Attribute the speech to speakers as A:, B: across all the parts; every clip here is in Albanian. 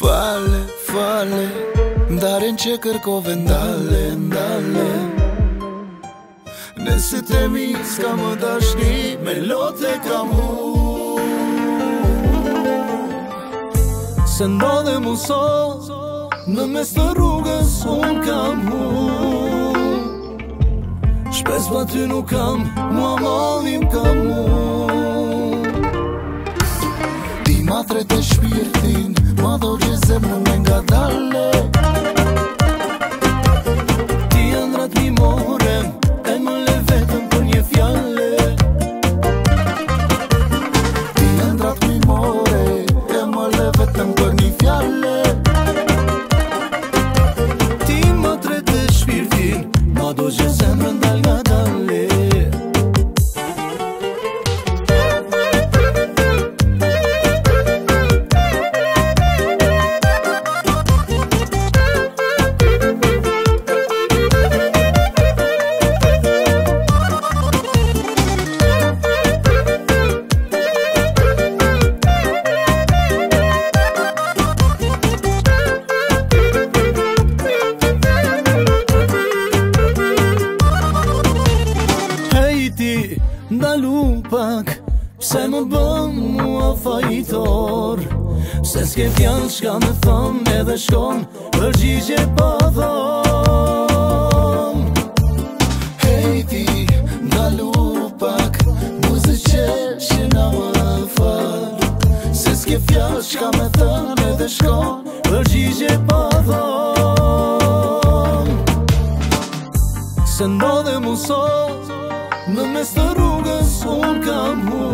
A: Fale, fale Ndaren që kërkove ndale, ndale Nëse të mi s'ka më
B: dashni Me lote ka mu Se ndo dhe mu so Në mes të rrugës unë kam hu Shpes pa ty nuk kam Mua malim kam hu Nga tre të
A: shpirtin, ma që zem me nga talle
B: ti ndalu pak Pse më bëm mua fajtor Se s'ke fjallë shka me thëm edhe shkon Përgjigje pa po thëm Hej ti ndalu pak Muzë që që në më fal Se s'ke fjallë shka me thëm edhe shkon Përgjigje pa po thëm Se ndodhe mu sot Në mes të rrugës unë kam hu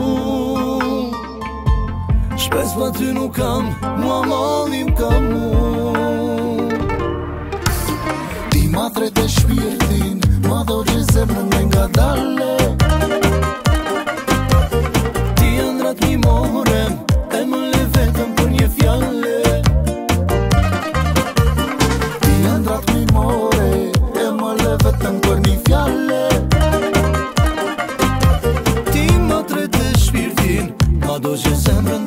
B: Shpes për ty nuk kam Mua malim kam hu
A: Ti matre të shpirtin Ma do që zemë në nëngatallë
B: Ti andrat një morem, E më le vetëm për një fjallë Ti andrat një more E më le vetëm për një fjallë Sembram